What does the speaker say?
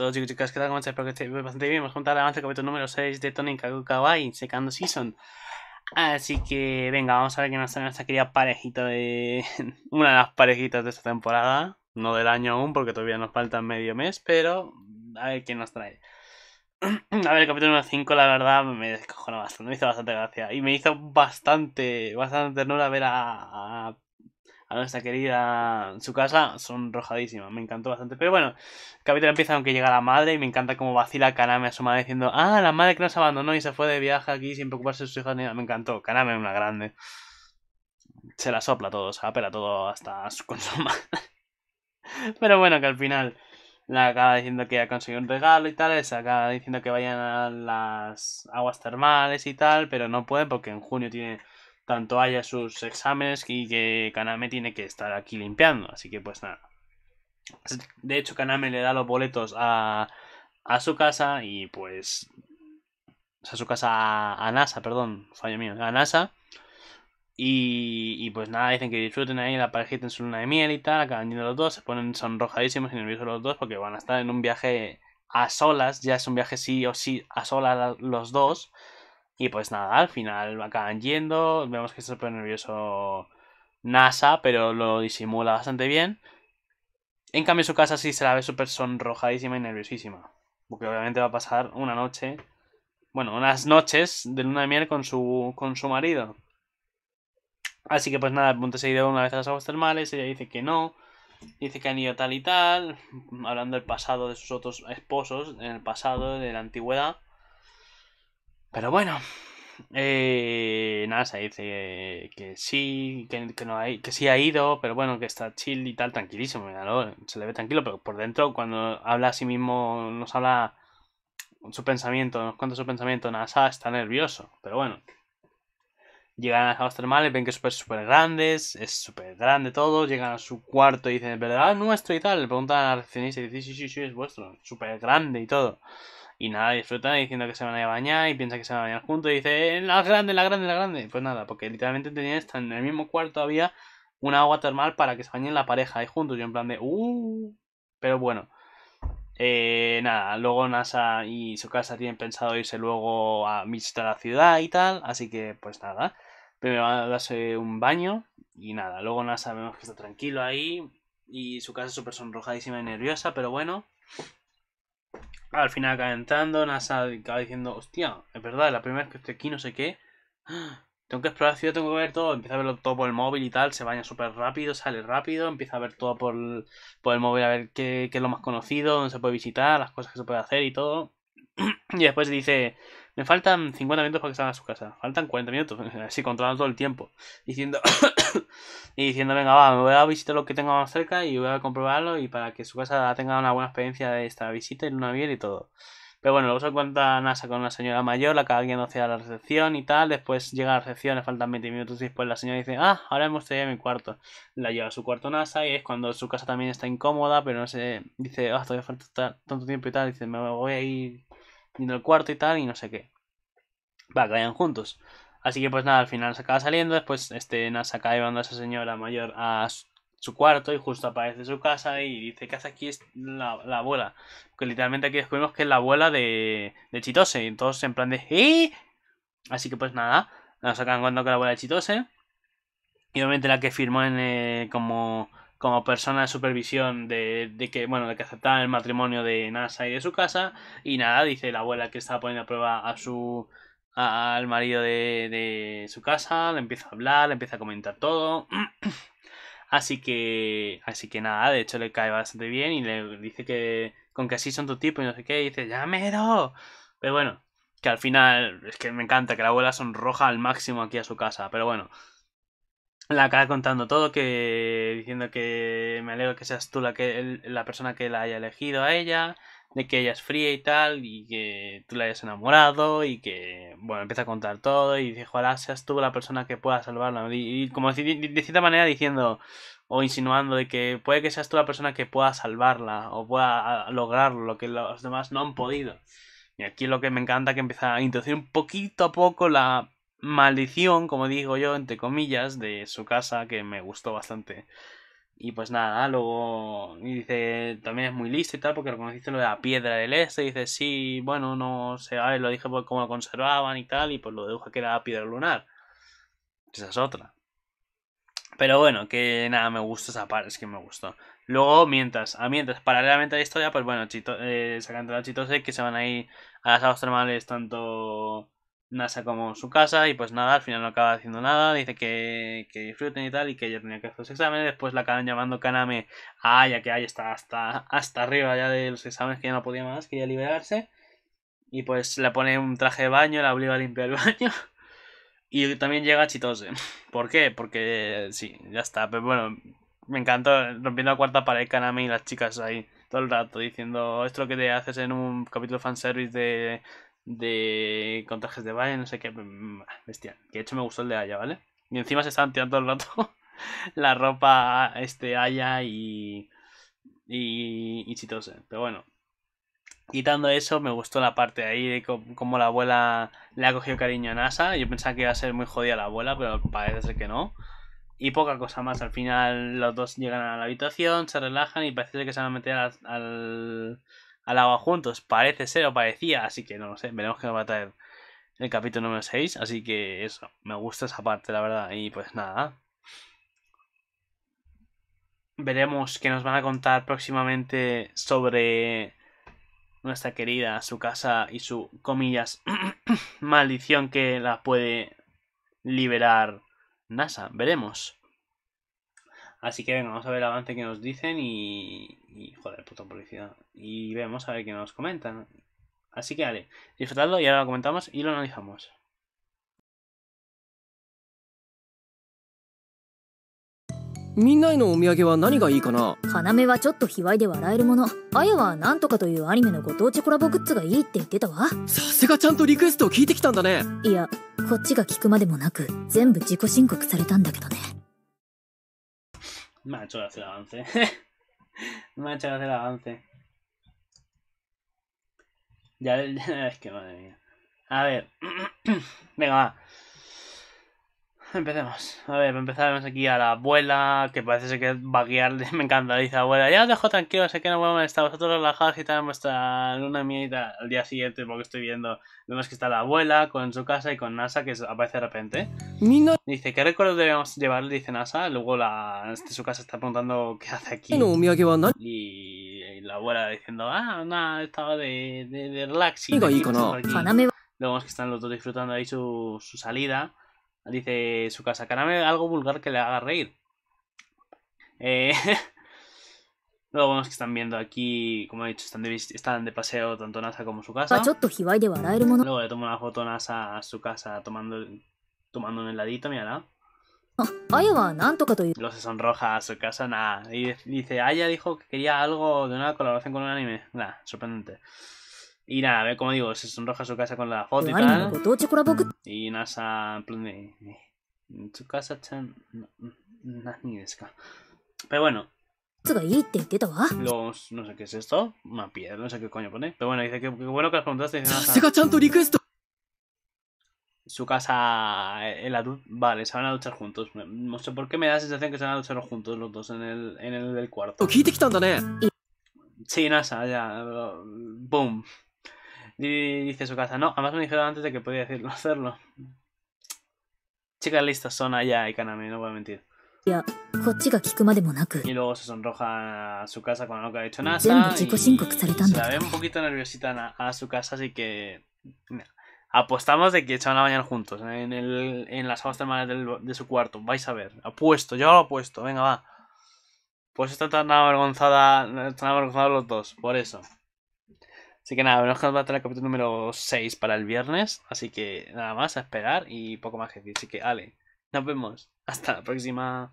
Todos chicos chicas, ¿qué tal? ¿Cómo estáis? Espero que estéis bastante bien. Vamos a contar el avance del capítulo número 6 de Tony Kawaii, Secando Season. Así que venga, vamos a ver quién nos trae nuestra querida parejita de... Una de las parejitas de esta temporada. No del año aún, porque todavía nos falta medio mes, pero a ver quién nos trae. A ver, el capítulo número 5, la verdad, me descojonó bastante, me hizo bastante gracia. Y me hizo bastante, bastante ternura ver a a nuestra querida su casa sonrojadísima. Me encantó bastante. Pero bueno, el capítulo empieza aunque llega la madre y me encanta cómo vacila Kaname a su madre diciendo, ah, la madre que nos abandonó y se fue de viaje aquí sin preocuparse de sus nada. Me encantó. Kaname es una grande. Se la sopla todo, se la pela todo hasta su madre. Pero bueno, que al final la acaba diciendo que ha conseguido un regalo y tal, se acaba diciendo que vayan a las aguas termales y tal, pero no pueden porque en junio tiene tanto haya sus exámenes y que Kaname tiene que estar aquí limpiando. Así que pues nada. De hecho, Kaname le da los boletos a, a su casa y pues... a su casa a, NASA, perdón, fallo mío, a NASA. Y, y, pues nada, dicen que disfruten ahí la parejita en su luna de miel y tal. Acaban yendo los dos, se ponen sonrojadísimos y nerviosos los dos porque van a estar en un viaje a solas. Ya es un viaje sí o sí a solas los dos. Y pues nada, al final acaban yendo. Vemos que está súper nervioso NASA, pero lo disimula bastante bien. En cambio, su casa sí se la ve súper sonrojadísima y nerviosísima. Porque obviamente va a pasar una noche. Bueno, unas noches de luna de miel con su, con su marido. Así que pues nada, punto se ido una vez a las aguas termales. Ella dice que no. Dice que han ido tal y tal. Hablando del pasado de sus otros esposos. En el pasado, de la antigüedad. Pero bueno, eh, NASA dice que sí, que, no hay, que sí ha ido, pero bueno, que está chill y tal, tranquilísimo, ¿no? se le ve tranquilo, pero por dentro cuando habla a sí mismo, nos habla su pensamiento, nos cuenta su pensamiento, NASA está nervioso, pero bueno. Llegan a las aguas termales, ven que es súper super grandes, es súper grande todo, llegan a su cuarto y dicen, ¿verdad? nuestro y tal, le preguntan a la y dice, sí, sí, sí, es vuestro, súper grande y todo. Y nada, disfrutan diciendo que se van a, bañar y piensan que se van a bañar juntos y dice, la grande, la grande, la grande. Pues nada, porque literalmente tenían en el mismo cuarto había una agua termal para que se bañen la pareja ahí juntos. Yo en plan de, uh. Pero bueno. Eh, nada, luego NASA y su casa tienen pensado irse luego a visitar la ciudad y tal. Así que pues nada. Primero van a darse un baño y nada. Luego NASA vemos que está tranquilo ahí. Y su casa es súper sonrojadísima y nerviosa, pero bueno. Al final acaba entrando, NASA acaba diciendo, hostia, es verdad, la primera vez que estoy aquí, no sé qué. Tengo que explorar la ciudad, tengo que ver todo. Empieza a verlo todo por el móvil y tal, se baña súper rápido, sale rápido, empieza a ver todo por el, por el móvil, a ver qué, qué, es lo más conocido, dónde se puede visitar, las cosas que se puede hacer y todo. y después dice, me faltan 50 minutos para que salga a su casa. Faltan 40 minutos, así controlando todo el tiempo. Diciendo, y diciendo, venga, va, me voy a visitar lo que tengo más cerca y voy a comprobarlo y para que su casa tenga una buena experiencia de esta visita y luna miel y todo. Pero bueno, luego se encuentra NASA con una señora mayor, la acaba yendo hacia la recepción y tal. Después llega a la recepción, le faltan 20 minutos y después la señora dice, ah, ahora hemos traído mi cuarto. La lleva a su cuarto NASA y es cuando su casa también está incómoda, pero no sé, dice, ah, todavía falta tanto tiempo y tal. Dice, me voy a ir viendo el cuarto y tal y no sé qué. Va, que vayan juntos. Así que pues nada, al final se acaba saliendo, después este NASA acaba llevando a esa señora mayor a su cuarto y justo aparece su casa y dice que hace aquí es la, abuela. Que literalmente aquí descubrimos que es la abuela de, de Chitose. Y todos en plan de ¿Eh? Así que pues nada, nos acaban cuando que la abuela de Chitose. Y obviamente la que firmó en, eh, como, como persona de supervisión de, de que, bueno, de que aceptaba el matrimonio de NASA y de su casa. Y nada, dice la abuela que estaba poniendo a prueba a su al marido de, de su casa, le empieza a hablar, le empieza a comentar todo. así que, así que nada, de hecho le cae bastante bien y le dice que con que así son tu tipo y no sé qué, y dice, mero. Pero bueno, que al final, es que me encanta que la abuela sonroja al máximo aquí a su casa, pero bueno. La acaba contando todo, que diciendo que me alegro que seas tú la, que, la persona que la haya elegido a ella, de que ella es fría y tal, y que tú la hayas enamorado, y que, bueno, empieza a contar todo, y dice, ojalá seas tú la persona que pueda salvarla. Y, como de, de, cierta manera diciendo, o insinuando de que puede que seas tú la persona que pueda salvarla, o pueda lograrlo, lo que los demás no han podido. Y aquí lo que me encanta que empieza a introducir un poquito a poco la maldición, como digo yo, entre comillas, de su casa, que me gustó bastante Y pues nada, luego y dice, también es muy listo y tal, porque reconociste lo de la piedra del este. Y dice, sí, bueno, no sé, a ver, lo dije por cómo lo conservaban y tal, y pues lo dedujo que era la piedra lunar. Esa es otra. Pero bueno, que nada, me gusta esa parte, es que me gustó. Luego, mientras, a mientras, paralelamente a la historia, pues bueno, Chito, eh, sacando la Chitose, que se van a ir a las aguas termales tanto NASA como su casa, y pues nada, al final no acaba haciendo nada, dice que, que disfruten y tal, y que ella tenía que hacer los exámenes, después la acaban llamando Kaname a Aya, que Aya está hasta, hasta arriba ya de los exámenes, que ya no podía más, quería liberarse, y pues le pone un traje de baño, la obliga a limpiar el baño. Y también llega Chitose. ¿Por qué? Porque sí, ya está. Pero bueno, me encantó rompiendo la cuarta pared Kaname y las chicas ahí todo el rato diciendo esto es lo que te haces en un capítulo fanservice de de con trajes de baile, no sé qué, mm, bestia. Que de hecho me gustó el de Aya, ¿vale? Y encima se estaban tirando todo el rato la ropa este Aya y y, y Chitose. Pero bueno, Quitando eso, me gustó la parte ahí de cómo la abuela le ha cogido cariño a NASA. Yo pensaba que iba a ser muy jodida la abuela, pero parece ser que no. Y poca cosa más. Al final los dos llegan a la habitación, se relajan y parece que se van a meter al, agua juntos. Parece ser o parecía, así que no lo sé. Veremos que nos va a traer el capítulo número 6. Así que eso, me gusta esa parte, la verdad. Y pues nada. Veremos qué nos van a contar próximamente sobre nuestra querida, su casa y su, comillas, maldición que la puede liberar NASA. Veremos. Así que venga, vamos a ver el avance que nos dicen y, Y joder, puta publicidad. Y vemos a ver qué nos comentan. Así que みんなへのお土産は何がいいかな花芽はちょっと卑猥で笑えるものあやはなんとかというアニメのご当地コラボグッズがいいって言ってたわ。さすがちゃんとリクエストを聞いてきたんだね。いやこっちが聞くまでもなく全部自己申告されたんだけどね。まあちょっと安静 Me ha hecho el avance. Ya, ya, es que madre mía. A ver. Venga, va. Empecemos. A ver, empezamos aquí a la abuela, que parece ser que va a guiar. Me encanta, dice abuela. Ya os dejo tranquilo, sé que no voy a molestar. Vosotros relajados y tal en vuestra luna mía al día siguiente, porque estoy viendo. Vemos que está la abuela con su casa y con NASA, que aparece de repente. Dice, ¿qué recuerdos debemos llevarle? Dice NASA. Luego la, este, su casa está preguntando qué hace aquí. Y, la abuela diciendo, ah, nada, estaba de, de, de relax. Y Luego vemos que están los dos disfrutando ahí su, su salida. Dice su casa, carame algo vulgar que le haga reír. Eh... Luego vemos que están viendo aquí, como he dicho, están de, están de paseo tanto NASA como su casa. Luego le tomo una foto a NASA a su casa tomando, tomando un heladito, mira. Luego se sonroja a su casa, nada. Y dice, Aya dijo que quería algo de una colaboración con un anime. Nada, sorprendente. Y nada, a ver, como digo, se sonroja su casa con la foto y tal. Y NASA, en plan de. Su casa, chan. Ni desca. Pero bueno. Los, no sé qué es esto. Una piedra, no sé qué coño pone. Pero bueno, dice que, que bueno que las preguntaste. Dice NASA. Su casa, el adulto. Vale, se van a duchar juntos. No sé por qué me da la sensación que se van a duchar juntos los dos en el, en el del cuarto. Sí, NASA, ya. Boom. Dice su casa, no, además me dijeron antes de que podía decirlo, hacerlo. Chicas listas son allá y Kaname, no voy a mentir. Y luego se sonroja a su casa con lo que ha dicho NASA. Y se la ve un poquito nerviosita a, su casa, así que. apostamos de que van a bañar juntos en, el, en las aguas termales de su cuarto. Vais a ver. Apuesto, yo lo apuesto, venga, va. Pues está tan avergonzada, están avergonzados los dos, por eso. Así que nada, nos va a tener el capítulo número 6 para el viernes. Así que nada más a esperar y poco más que decir. Así que, Ale, nos vemos. Hasta la próxima.